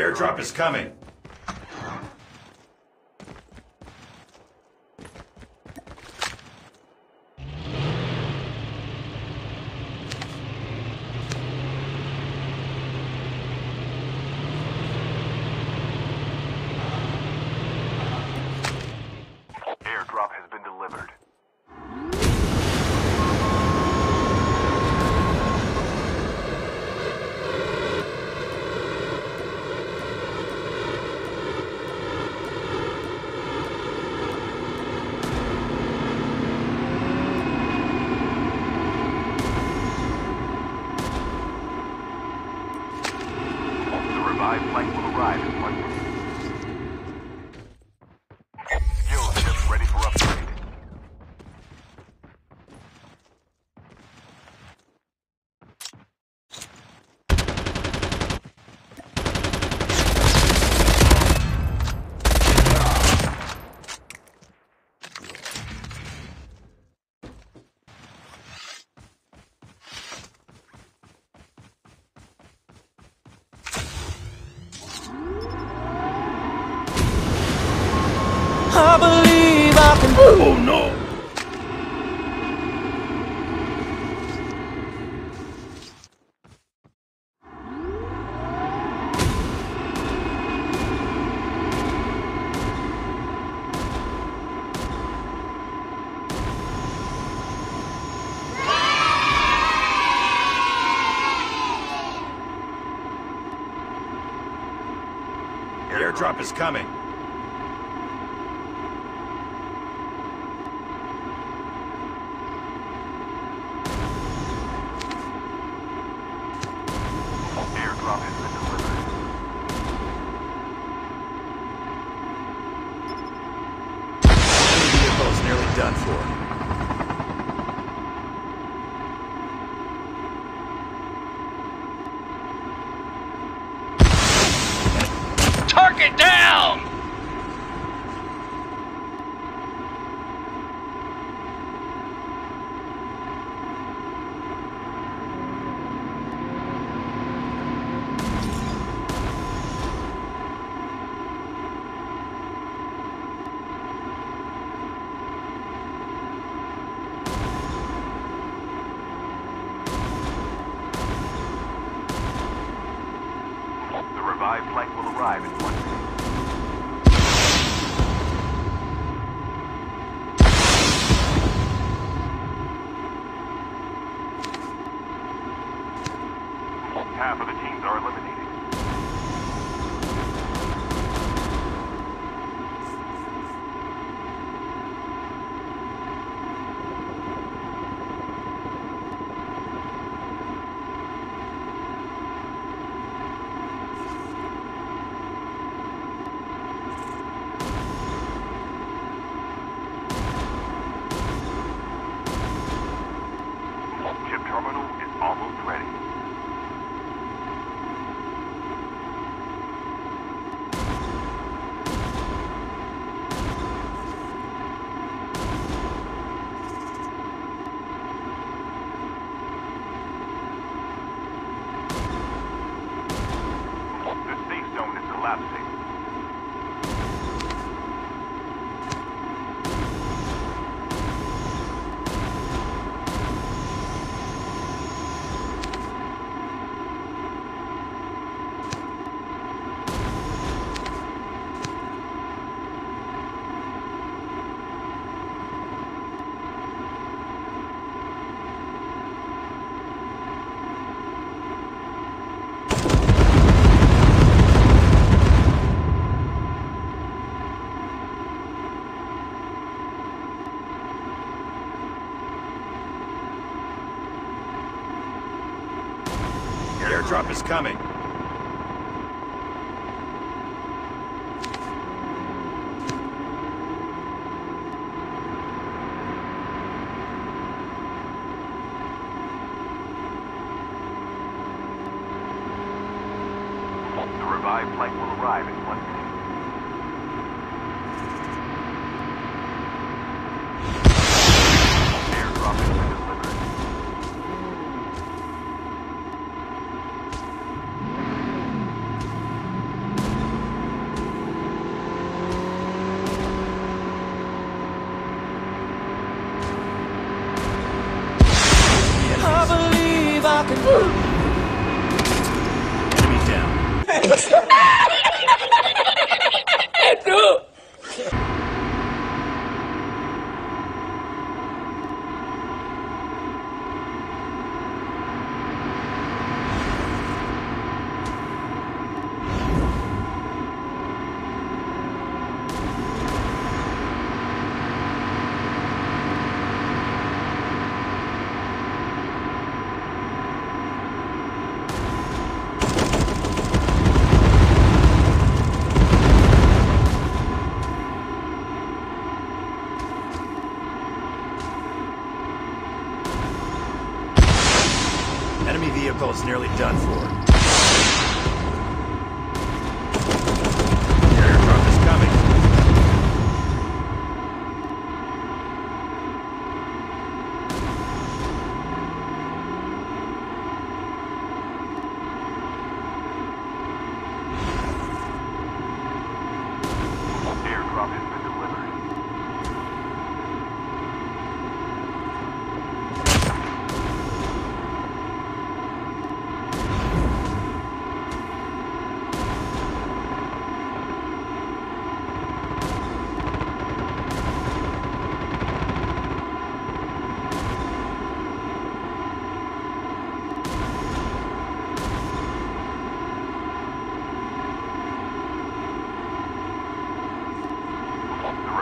Airdrop is coming. nearby flight will arrive in one minute. Coming. Airdrop has been delivered. Enemy vehicle is nearly done for. Target down! The revived flight will arrive in one minute. Half of the teams are eliminated. Chip terminal is almost ready. The safe zone is collapsing. Airdrop is coming.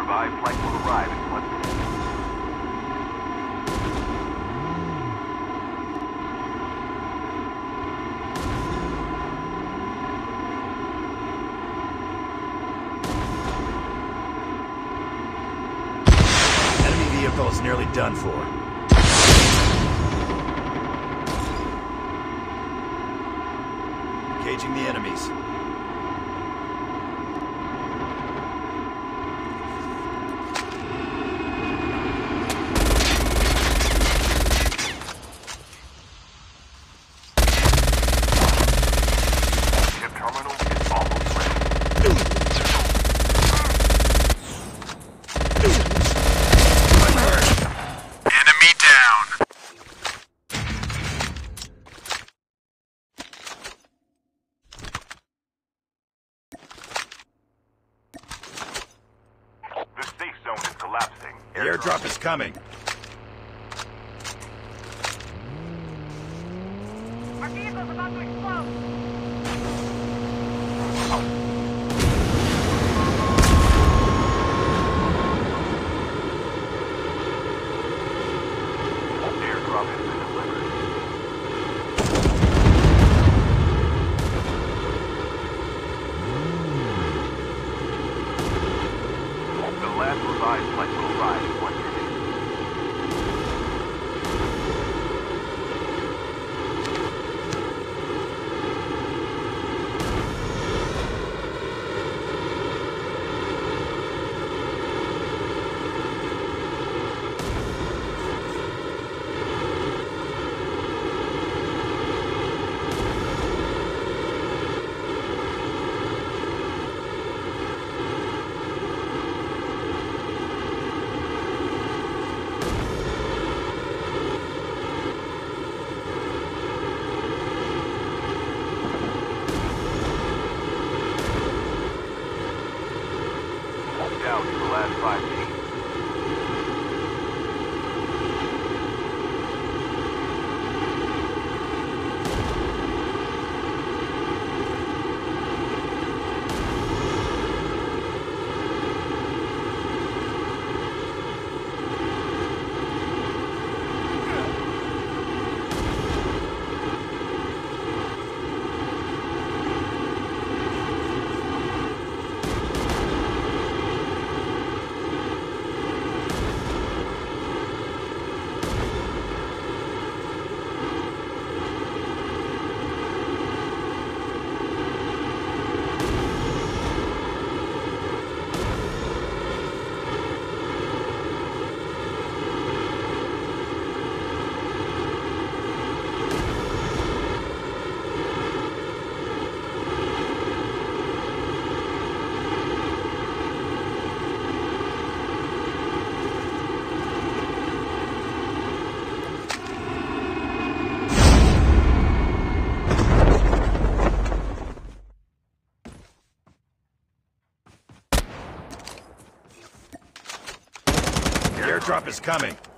revived flight will arrive in one minute. nearly done for. Coming. Is coming.